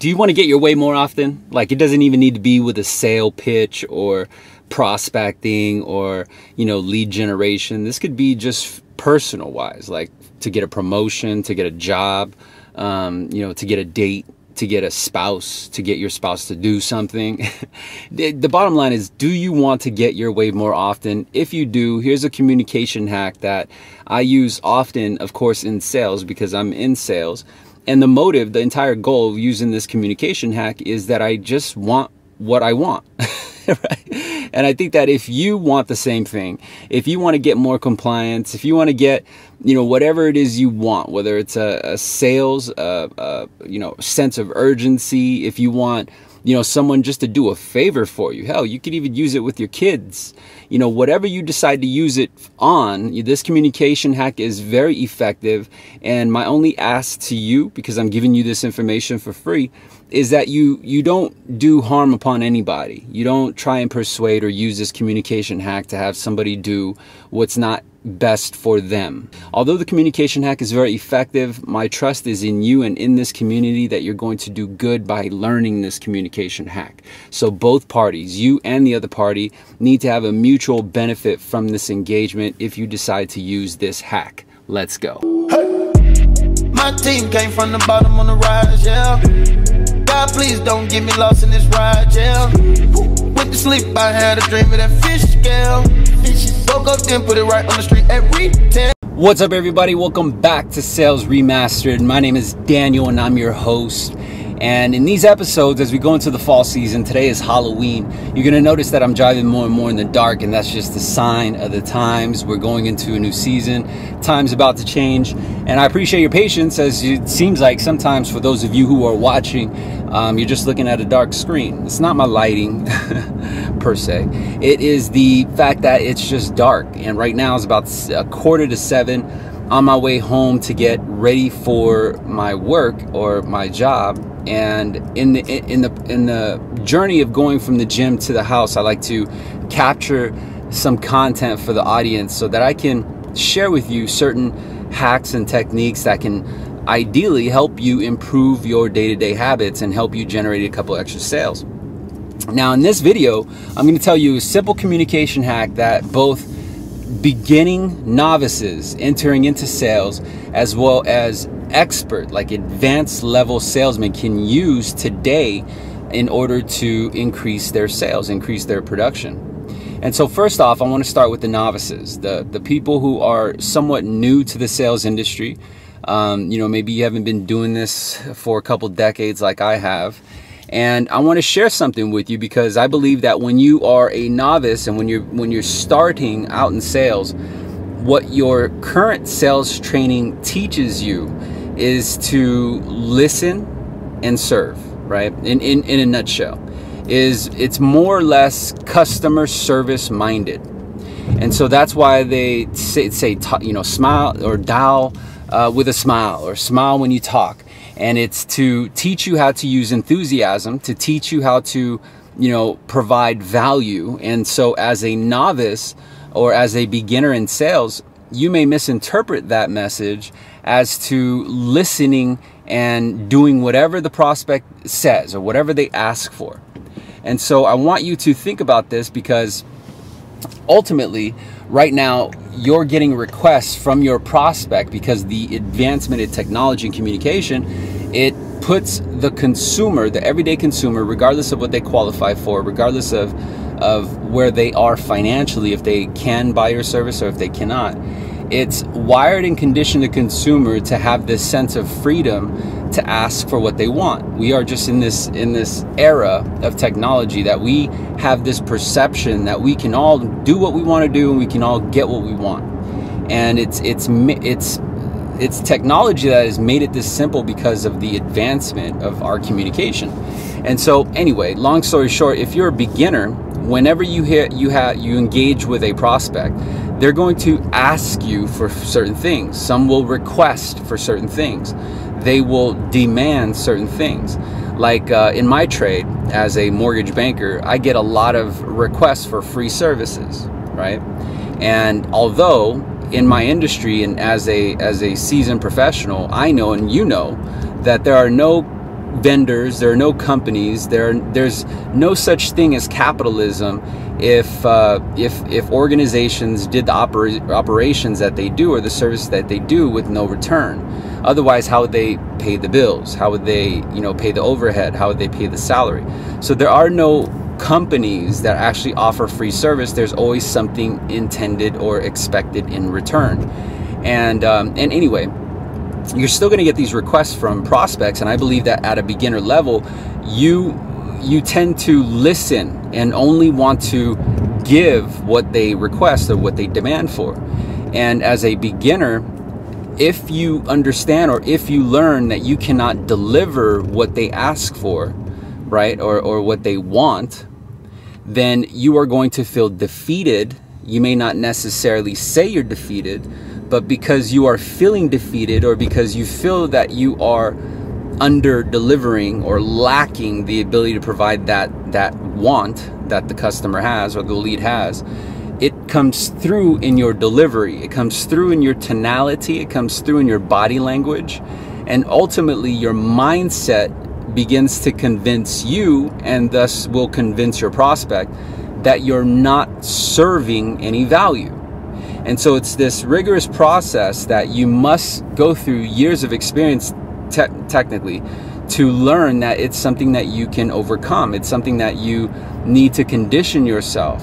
Do you want to get your way more often? Like it doesn't even need to be with a sale pitch or prospecting or, you know, lead generation. This could be just personal wise, like to get a promotion, to get a job, um, you know, to get a date, to get a spouse, to get your spouse to do something. the, the bottom line is, do you want to get your way more often? If you do, here's a communication hack that I use often, of course, in sales because I'm in sales. And the motive, the entire goal of using this communication hack is that I just want what I want. right? And I think that if you want the same thing, if you want to get more compliance, if you want to get, you know, whatever it is you want, whether it's a, a sales, a, a, you know, sense of urgency, if you want, you know, someone just to do a favor for you. Hell, you could even use it with your kids. You know, whatever you decide to use it on, this communication hack is very effective. And my only ask to you, because I'm giving you this information for free, is that you you don't do harm upon anybody. You don't try and persuade or use this communication hack to have somebody do what's not best for them. Although the communication hack is very effective, my trust is in you and in this community that you're going to do good by learning this communication hack. So both parties, you and the other party, need to have a mutual benefit from this engagement if you decide to use this hack. Let's go. My team came from the bottom on the rise, yeah. God, please don't get me lost in this ride, yeah. Went to sleep, I had a dream of that fish scale. What's up, everybody? Welcome back to Sales Remastered. My name is Daniel, and I'm your host. And in these episodes, as we go into the fall season, today is Halloween, you're gonna notice that I'm driving more and more in the dark, and that's just a sign of the times. We're going into a new season, time's about to change, and I appreciate your patience as it seems like sometimes for those of you who are watching, um, you're just looking at a dark screen. It's not my lighting per se, it is the fact that it's just dark, and right now it's about a quarter to seven on my way home to get ready for my work or my job and in the in the in the journey of going from the gym to the house i like to capture some content for the audience so that i can share with you certain hacks and techniques that can ideally help you improve your day-to-day habits and help you generate a couple extra sales. Now in this video i'm going to tell you a simple communication hack that both beginning novices entering into sales as well as expert like advanced level salesmen can use today in order to increase their sales increase their production. And so first off i want to start with the novices the the people who are somewhat new to the sales industry. Um, you know maybe you haven't been doing this for a couple decades like i have. And I want to share something with you because I believe that when you are a novice and when you're when you're starting out in sales, what your current sales training teaches you is to listen and serve, right? In in, in a nutshell. Is it's more or less customer service minded. And so that's why they say, say you know, smile or dial uh, with a smile or smile when you talk and it's to teach you how to use enthusiasm, to teach you how to, you know, provide value. And so as a novice or as a beginner in sales, you may misinterpret that message as to listening and doing whatever the prospect says or whatever they ask for. And so I want you to think about this because ultimately, right now, you're getting requests from your prospect because the advancement in technology and communication, it puts the consumer, the everyday consumer, regardless of what they qualify for, regardless of of where they are financially, if they can buy your service or if they cannot, it's wired and conditioned the consumer to have this sense of freedom to ask for what they want. We are just in this in this era of technology that we have this perception that we can all do what we want to do and we can all get what we want. And it's it's it's it's technology that has made it this simple because of the advancement of our communication. And so anyway, long story short, if you're a beginner, whenever you hit you have you engage with a prospect, they're going to ask you for certain things. Some will request for certain things. They will demand certain things. Like uh, in my trade as a mortgage banker, I get a lot of requests for free services, right? And although in my industry and as a as a seasoned professional, I know and you know that there are no vendors, there are no companies, there there's no such thing as capitalism if uh, if if organizations did the opera- operations that they do or the service that they do with no return. Otherwise, how would they pay the bills? How would they you know pay the overhead? How would they pay the salary? So there are no companies that actually offer free service. There's always something intended or expected in return. And um, and anyway, you're still going to get these requests from prospects and i believe that at a beginner level you you tend to listen and only want to give what they request or what they demand for. And as a beginner if you understand or if you learn that you cannot deliver what they ask for right or, or what they want then you are going to feel defeated. You may not necessarily say you're defeated but because you are feeling defeated or because you feel that you are under delivering or lacking the ability to provide that that want that the customer has or the lead has it comes through in your delivery. It comes through in your tonality. It comes through in your body language. And ultimately your mindset begins to convince you and thus will convince your prospect that you're not serving any value and so it's this rigorous process that you must go through years of experience te- technically to learn that it's something that you can overcome. It's something that you need to condition yourself.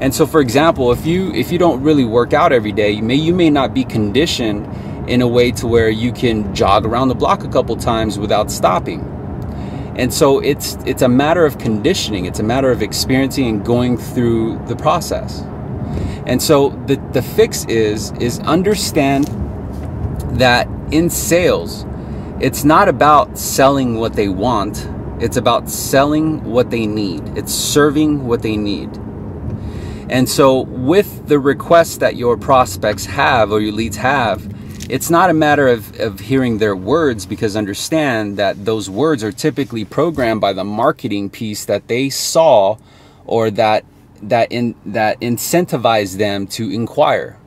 And so for example, if you if you don't really work out every day, you may you may not be conditioned in a way to where you can jog around the block a couple times without stopping. And so it's it's a matter of conditioning. It's a matter of experiencing and going through the process. And so the, the fix is is understand that in sales, it's not about selling what they want. It's about selling what they need. It's serving what they need. And so with the requests that your prospects have or your leads have, it's not a matter of, of hearing their words because understand that those words are typically programmed by the marketing piece that they saw or that that in that incentivize them to inquire.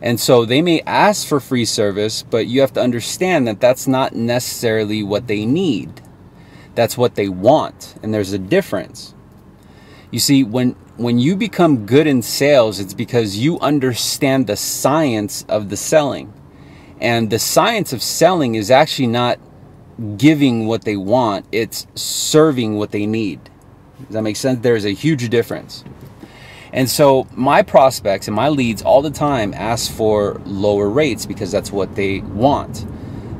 And so they may ask for free service, but you have to understand that that's not necessarily what they need. That's what they want, and there's a difference. You see, when when you become good in sales, it's because you understand the science of the selling. And the science of selling is actually not giving what they want, it's serving what they need. Does that make sense? There's a huge difference. And so my prospects and my leads all the time ask for lower rates because that's what they want.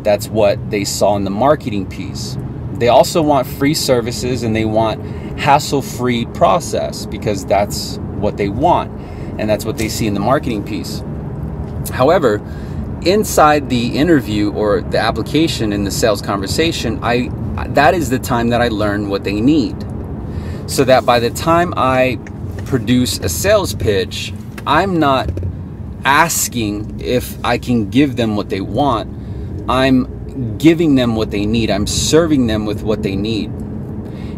That's what they saw in the marketing piece. They also want free services and they want hassle-free process because that's what they want and that's what they see in the marketing piece. However, inside the interview or the application in the sales conversation, I that is the time that I learn what they need. So that by the time I produce a sales pitch, I'm not asking if I can give them what they want. I'm giving them what they need. I'm serving them with what they need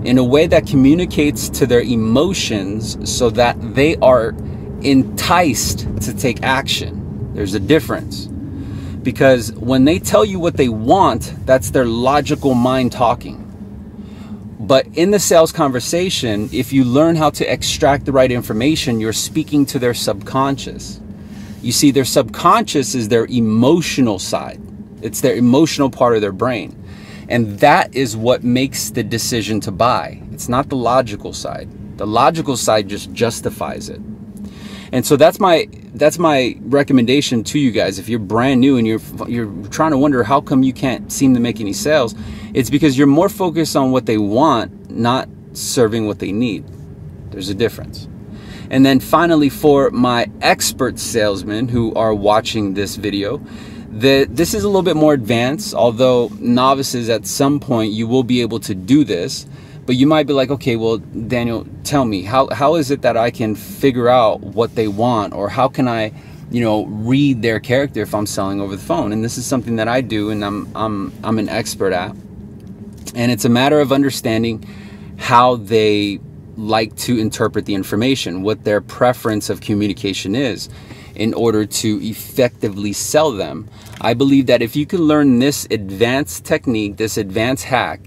in a way that communicates to their emotions so that they are enticed to take action. There's a difference. Because when they tell you what they want, that's their logical mind talking. But in the sales conversation, if you learn how to extract the right information, you're speaking to their subconscious. You see, their subconscious is their emotional side, it's their emotional part of their brain. And that is what makes the decision to buy. It's not the logical side. The logical side just justifies it. And so that's my that's my recommendation to you guys. If you're brand new and you're you're trying to wonder how come you can't seem to make any sales, it's because you're more focused on what they want, not serving what they need. There's a difference. And then finally, for my expert salesmen who are watching this video, the, this is a little bit more advanced, although novices at some point you will be able to do this. But you might be like, okay, well, Daniel, tell me, how, how is it that I can figure out what they want? Or how can I, you know, read their character if I'm selling over the phone? And this is something that I do and I'm, I'm, I'm an expert at. And it's a matter of understanding how they like to interpret the information, what their preference of communication is. in order to effectively sell them. I believe that if you can learn this advanced technique, this advanced hack,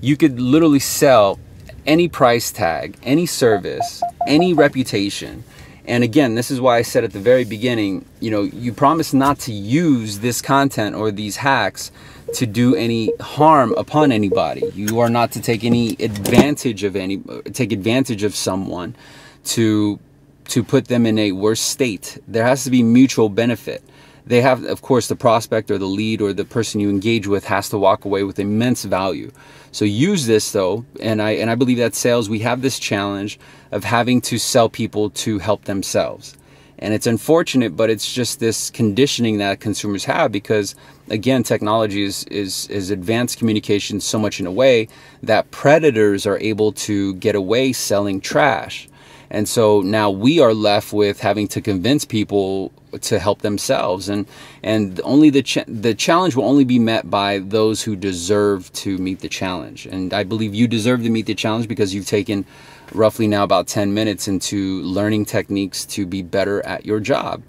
you could literally sell any price tag, any service, any reputation. And again, this is why I said at the very beginning, you know, you promise not to use this content or these hacks to do any harm upon anybody. You are not to take any advantage of any take advantage of someone to to put them in a worse state. There has to be mutual benefit. They have of course the prospect or the lead or the person you engage with has to walk away with immense value. So use this though, and I and I believe that sales we have this challenge of having to sell people to help themselves. And it's unfortunate, but it's just this conditioning that consumers have because again, technology is, is, is advanced communication so much in a way that predators are able to get away selling trash. And so now we are left with having to convince people to help themselves. And and only the ch- the challenge will only be met by those who deserve to meet the challenge. And i believe you deserve to meet the challenge because you've taken roughly now about 10 minutes into learning techniques to be better at your job.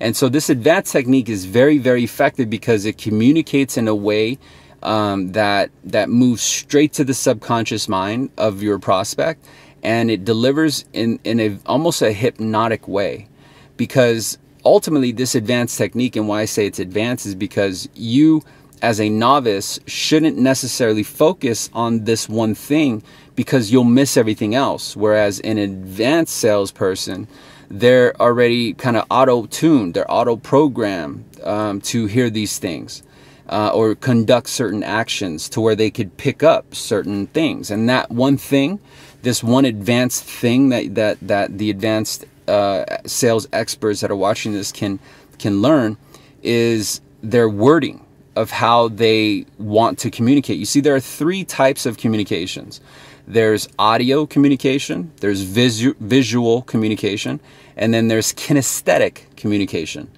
And so this advanced technique is very very effective because it communicates in a way um, that that moves straight to the subconscious mind of your prospect. And it delivers in in a almost a hypnotic way because ultimately this advanced technique and why I say it's advanced is because you as a novice shouldn't necessarily focus on this one thing because you'll miss everything else. Whereas an advanced salesperson, they're already kind of auto tuned, they're auto programmed um, to hear these things. Uh, or conduct certain actions to where they could pick up certain things. And that one thing, this one advanced thing that, that, that the advanced uh, sales experts that are watching this can can learn is their wording of how they want to communicate. You see, there are three types of communications. There's audio communication, there's visu- visual communication, and then there's kinesthetic communication.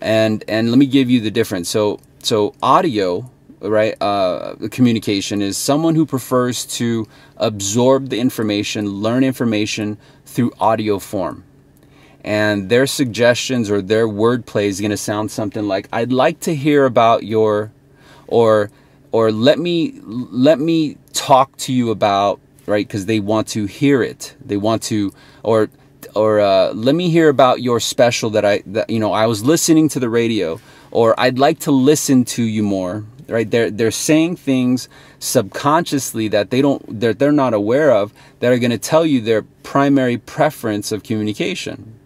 And and let me give you the difference. So so audio, right? Uh, communication is someone who prefers to absorb the information, learn information through audio form and their suggestions or their wordplay is going to sound something like i'd like to hear about your or or let me let me talk to you about right because they want to hear it. They want to or or uh, let me hear about your special that i that you know i was listening to the radio or i'd like to listen to you more right? They're they're saying things subconsciously that they don't that they're not aware of that are going to tell you their primary preference of communication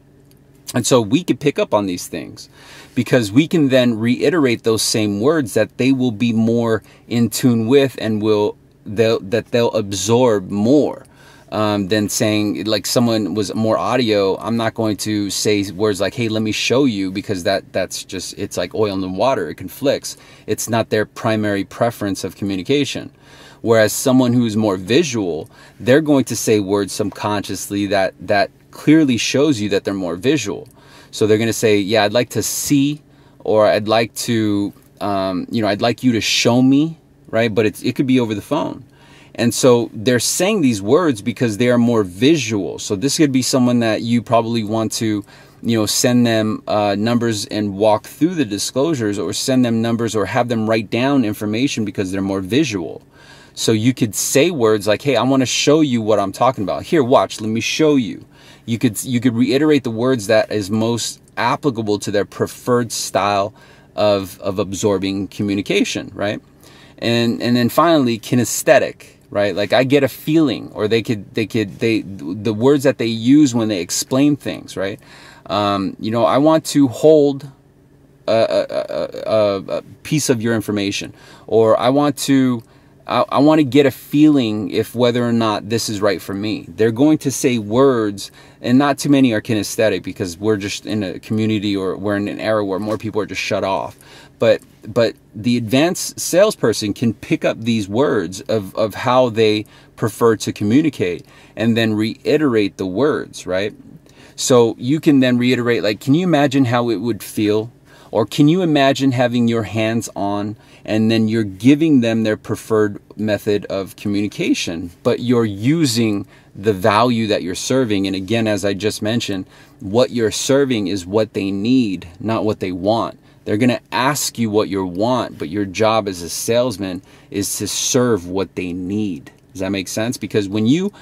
and so we could pick up on these things because we can then reiterate those same words that they will be more in tune with and will they'll, that they'll absorb more um, than saying like someone was more audio. I'm not going to say words like "Hey, let me show you" because that that's just it's like oil and water. It conflicts. It's not their primary preference of communication. Whereas someone who's more visual, they're going to say words subconsciously that that clearly shows you that they're more visual. So they're going to say, yeah, I'd like to see, or I'd like to, um, you know, I'd like you to show me, right? But it could be over the phone. And so they're saying these words because they are more visual. So this could be someone that you probably want to, you know, send them uh, numbers and walk through the disclosures or send them numbers or have them write down information because they're more visual. So you could say words like, "Hey, I want to show you what I'm talking about. Here, watch. Let me show you." You could you could reiterate the words that is most applicable to their preferred style of of absorbing communication, right? And and then finally, kinesthetic, right? Like I get a feeling, or they could they could they the words that they use when they explain things, right? Um, you know, I want to hold a, a, a, a piece of your information, or I want to I, I want to get a feeling if whether or not this is right for me. They're going to say words, and not too many are kinesthetic because we're just in a community or we're in an era where more people are just shut off. But but the advanced salesperson can pick up these words of, of how they prefer to communicate and then reiterate the words, right? So you can then reiterate, like, can you imagine how it would feel Or can you imagine having your hands on and then you're giving them their preferred method of communication, but you're using the value that you're serving. And again, as I just mentioned, what you're serving is what they need, not what they want. They're going to ask you what you want, but your job as a salesman is to serve what they need. Does that make sense? Because when you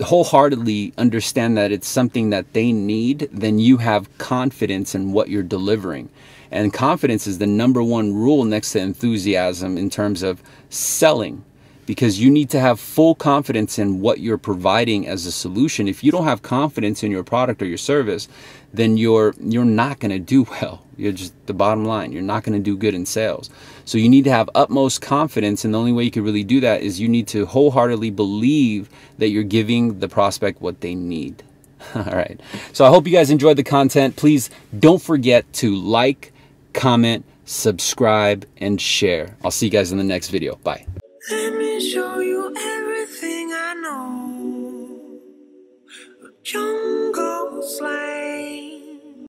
wholeheartedly understand that it's something that they need, then you have confidence in what you're delivering. And confidence is the number one rule next to enthusiasm in terms of selling because you need to have full confidence in what you're providing as a solution. If you don't have confidence in your product or your service, then you're you're not going to do well. You're just the bottom line. You're not going to do good in sales. So you need to have utmost confidence and the only way you can really do that is you need to wholeheartedly believe that you're giving the prospect what they need. All right. So I hope you guys enjoyed the content. Please don't forget to like, comment, subscribe and share. I'll see you guys in the next video. Bye show you everything I know. Jungle slide.